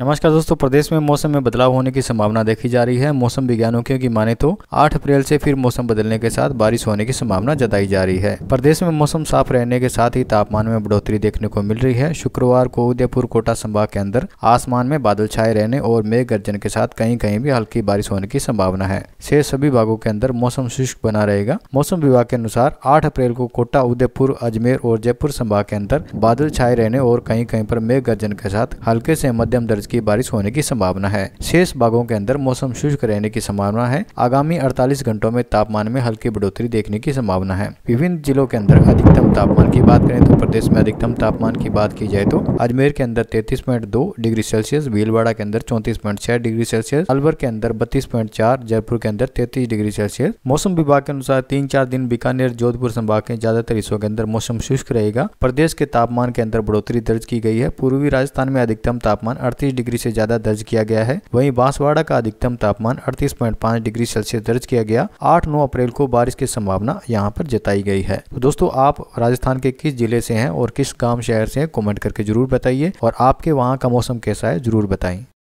नमस्कार दोस्तों, प्रदेश में मौसम में बदलाव होने की संभावना देखी जा रही है। मौसम विज्ञानों की माने तो 8 अप्रैल से फिर मौसम बदलने के साथ बारिश होने की संभावना जताई जा रही है। प्रदेश में मौसम साफ़ रहने के साथ ही तापमान में बढ़ोतरी देखने को मिल रही है। शुक्रवार को उदयपुर, कोटा संभाग के अंदर आसमान में बादल छाए रहने और मेघ गर्जन के साथ कहीं कहीं भी हल्की बारिश होने की संभावना है। शेष सभी भागों के अंदर मौसम शुष्क बना रहेगा। मौसम विभाग के अनुसार आठ अप्रैल को कोटा, उदयपुर, अजमेर और जयपुर संभाग के अंदर बादल छाए रहने और कहीं कहीं पर मेघ गर्जन के साथ हल्के से मध्यम दर्ज की बारिश होने की संभावना है। शेष भागों के अंदर मौसम शुष्क रहने की संभावना है। आगामी 48 घंटों में तापमान में हल्की बढ़ोतरी देखने की संभावना है। विभिन्न जिलों के अंदर अधिकतम तापमान की बात करें तो प्रदेश में अधिकतम तापमान की बात की जाए तो अजमेर के अंदर तैतीस डिग्री सेल्सियस, भीलवाड़ा के अंदर चौंतीस डिग्री सेल्सियस, अलवर के अंदर बत्तीस जयपुर के अंदर तैतीस डिग्री सेल्सियस। मौसम विभाग के अनुसार तीन चार दिन बीकानेर, जोधपुर संभाग के ज़्यादातर हिस्सों के अंदर मौसम शुष्क रहेगा। प्रदेश के तापमान के अंदर बढ़ोतरी दर्ज की गई है। पूर्वी राजस्थान में अधिकतम तापमान अड़तीस डिग्री से ज़्यादा दर्ज किया गया है। वहीं बांसवाड़ा का अधिकतम तापमान 38.5 डिग्री सेल्सियस दर्ज किया गया। 8-9 अप्रैल को बारिश की संभावना यहाँ पर जताई गई है। तो दोस्तों, आप राजस्थान के किस ज़िले से हैं और किस गाँव शहर से हैं, कमेंट करके ज़रूर बताइए और आपके वहाँ का मौसम कैसा है, ज़रूर बताएँ।